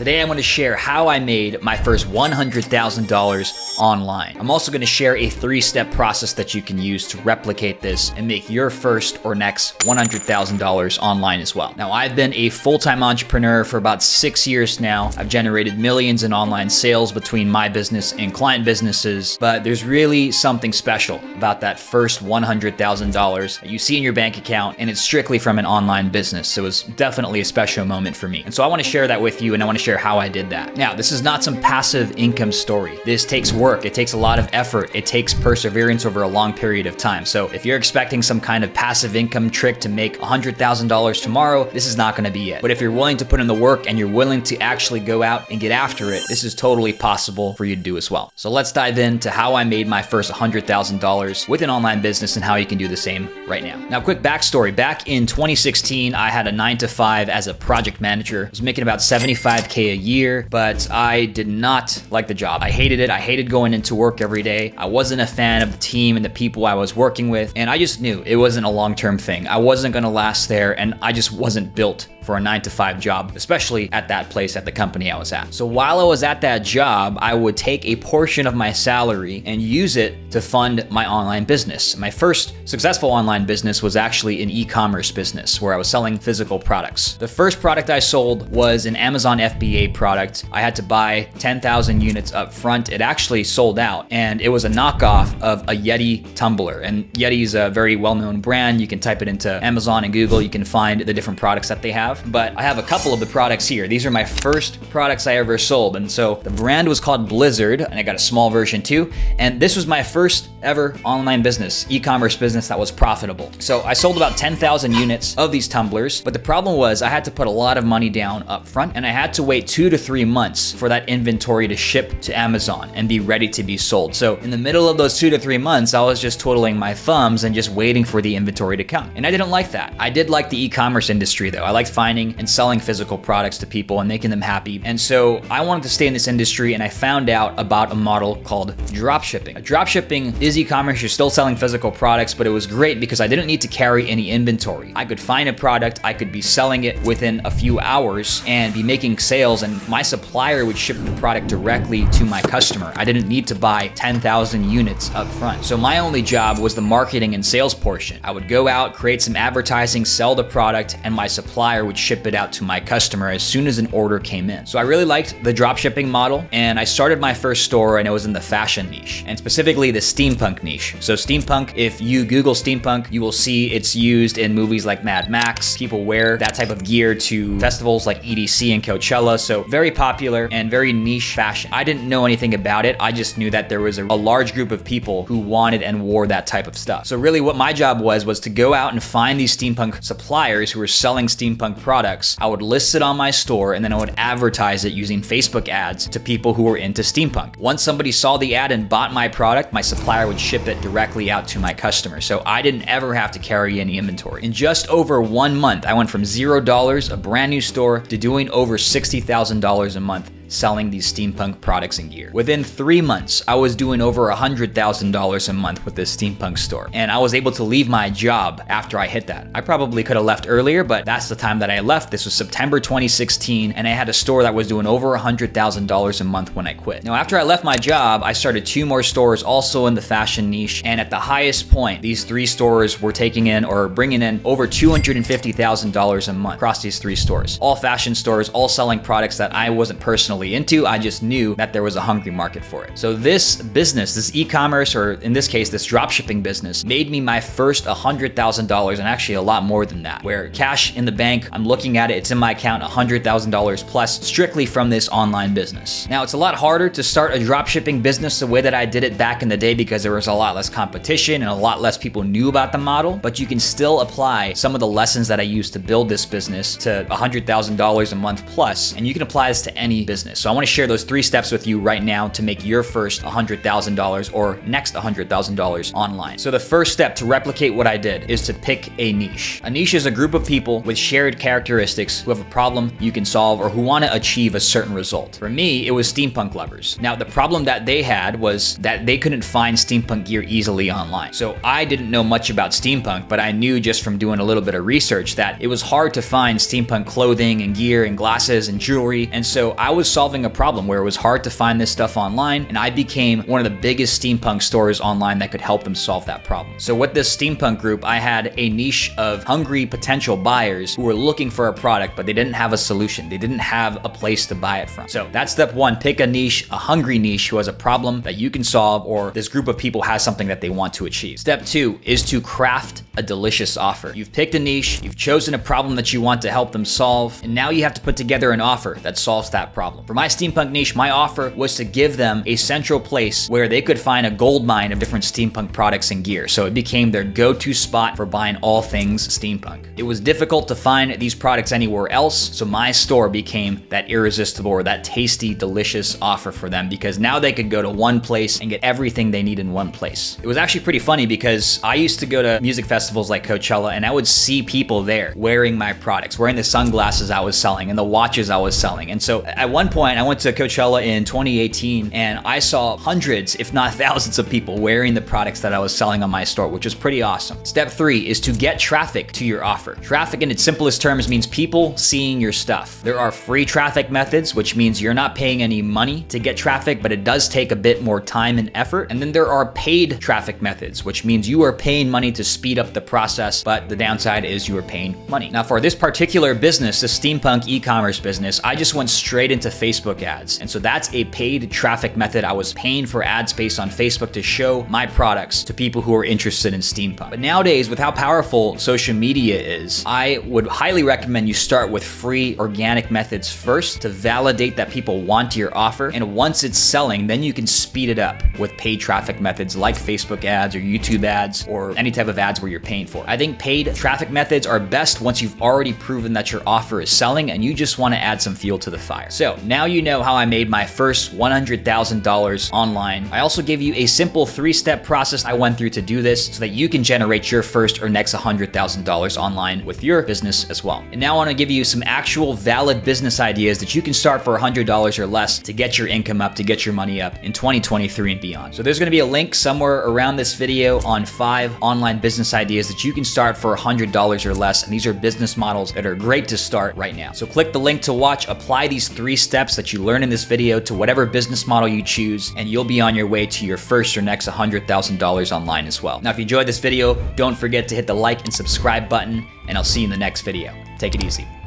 Today I'm going to share how I made my first $100,000 online. I'm also going to share a three-step process that you can use to replicate this and make your first or next $100,000 online as well. Now I've been a full-time entrepreneur for about six years now. I've generated millions in online sales between my business and client businesses, but there's really something special about that first $100,000 that you see in your bank account and it's strictly from an online business. So it was definitely a special moment for me. And so I want to share that with you and I want to share how I did that. Now, this is not some passive income story. This takes work. It takes a lot of effort. It takes perseverance over a long period of time. So if you're expecting some kind of passive income trick to make $100,000 tomorrow, this is not going to be it. But if you're willing to put in the work and you're willing to actually go out and get after it, this is totally possible for you to do as well. So let's dive into how I made my first $100,000 with an online business and how you can do the same right now. Now, quick backstory. Back in 2016, I had a nine to five as a project manager. I was making about 75K a year, but I did not like the job. I hated it. I hated going into work every day. I wasn't a fan of the team and the people I was working with. And I just knew it wasn't a long-term thing. I wasn't gonna last there and I just wasn't built for a nine to five job, especially at that place at the company I was at. So while I was at that job, I would take a portion of my salary and use it to fund my online business. My first successful online business was actually an e-commerce business where I was selling physical products. The first product I sold was an Amazon FBA product. I had to buy 10,000 units up front. It actually sold out and it was a knockoff of a Yeti tumbler. And Yeti is a very well-known brand. You can type it into Amazon and Google. You can find the different products that they have but I have a couple of the products here. These are my first products I ever sold. And so the brand was called Blizzard, and I got a small version too. And this was my first ever online business, e-commerce business that was profitable. So I sold about 10,000 units of these tumblers, but the problem was I had to put a lot of money down up front and I had to wait two to three months for that inventory to ship to Amazon and be ready to be sold. So in the middle of those two to three months, I was just twiddling my thumbs and just waiting for the inventory to come. And I didn't like that. I did like the e-commerce industry though. I liked finding and selling physical products to people and making them happy. And so I wanted to stay in this industry and I found out about a model called dropshipping. Dropshipping is e-commerce, you're still selling physical products, but it was great because I didn't need to carry any inventory. I could find a product, I could be selling it within a few hours and be making sales and my supplier would ship the product directly to my customer. I didn't need to buy 10,000 units up front. So my only job was the marketing and sales portion. I would go out, create some advertising, sell the product, and my supplier would ship it out to my customer as soon as an order came in. So I really liked the dropshipping model and I started my first store and it was in the fashion niche and specifically the steampunk niche. So steampunk, if you Google steampunk, you will see it's used in movies like Mad Max. People wear that type of gear to festivals like EDC and Coachella. So very popular and very niche fashion. I didn't know anything about it. I just knew that there was a, a large group of people who wanted and wore that type of stuff. So really what my job was, was to go out and find these steampunk suppliers who were selling steampunk products, I would list it on my store and then I would advertise it using Facebook ads to people who were into steampunk. Once somebody saw the ad and bought my product, my supplier would ship it directly out to my customer. So I didn't ever have to carry any inventory. In just over one month, I went from $0, a brand new store, to doing over $60,000 a month selling these steampunk products and gear. Within three months, I was doing over $100,000 a month with this steampunk store. And I was able to leave my job after I hit that. I probably could have left earlier, but that's the time that I left. This was September 2016, and I had a store that was doing over $100,000 a month when I quit. Now, after I left my job, I started two more stores also in the fashion niche. And at the highest point, these three stores were taking in or bringing in over $250,000 a month across these three stores. All fashion stores, all selling products that I wasn't personally into. I just knew that there was a hungry market for it. So this business, this e-commerce, or in this case, this dropshipping business, made me my first $100,000 and actually a lot more than that. Where cash in the bank, I'm looking at it, it's in my account $100,000 plus strictly from this online business. Now it's a lot harder to start a dropshipping business the way that I did it back in the day because there was a lot less competition and a lot less people knew about the model, but you can still apply some of the lessons that I used to build this business to $100,000 a month plus, and you can apply this to any business business. So I want to share those three steps with you right now to make your first $100,000 or next $100,000 online. So the first step to replicate what I did is to pick a niche. A niche is a group of people with shared characteristics who have a problem you can solve or who want to achieve a certain result. For me, it was steampunk lovers. Now, the problem that they had was that they couldn't find steampunk gear easily online. So I didn't know much about steampunk, but I knew just from doing a little bit of research that it was hard to find steampunk clothing and gear and glasses and jewelry. And so I was solving a problem where it was hard to find this stuff online, and I became one of the biggest steampunk stores online that could help them solve that problem. So with this steampunk group, I had a niche of hungry potential buyers who were looking for a product, but they didn't have a solution. They didn't have a place to buy it from. So that's step one, pick a niche, a hungry niche who has a problem that you can solve or this group of people has something that they want to achieve. Step two is to craft a delicious offer. You've picked a niche, you've chosen a problem that you want to help them solve, and now you have to put together an offer that solves that problem. For my steampunk niche, my offer was to give them a central place where they could find a gold mine of different steampunk products and gear. So it became their go-to spot for buying all things steampunk. It was difficult to find these products anywhere else, so my store became that irresistible or that tasty, delicious offer for them because now they could go to one place and get everything they need in one place. It was actually pretty funny because I used to go to music festivals like Coachella and I would see people there wearing my products, wearing the sunglasses I was selling and the watches I was selling. And so at one point I went to Coachella in 2018 and I saw hundreds, if not thousands of people wearing the products that I was selling on my store, which was pretty awesome. Step three is to get traffic to your offer. Traffic in its simplest terms means people seeing your stuff. There are free traffic methods, which means you're not paying any money to get traffic, but it does take a bit more time and effort. And then there are paid traffic methods, which means you are paying money to speed up the process, but the downside is you are paying money. Now for this particular business, the steampunk e-commerce business, I just went straight into Facebook ads. And so that's a paid traffic method. I was paying for ad space on Facebook to show my products to people who are interested in steampunk. But nowadays, with how powerful social media is, I would highly recommend you start with free organic methods first to validate that people want your offer. And once it's selling, then you can speed it up with paid traffic methods like Facebook ads or YouTube ads or any type of ads where you're paying for. I think paid traffic methods are best once you've already proven that your offer is selling and you just want to add some fuel to the fire. So now you know how I made my first $100,000 online. I also gave you a simple three-step process I went through to do this so that you can generate your first or next $100,000 online with your business as well. And now I want to give you some actual valid business ideas that you can start for $100 or less to get your income up, to get your money up in 2023 and beyond. So there's going to be a link somewhere around this video on five online business ideas that you can start for $100 or less. And these are business models that are great to start right now. So click the link to watch, apply these three steps that you learn in this video to whatever business model you choose, and you'll be on your way to your first or next $100,000 online as well. Now, if you enjoyed this video, don't forget to hit the like and subscribe button, and I'll see you in the next video. Take it easy.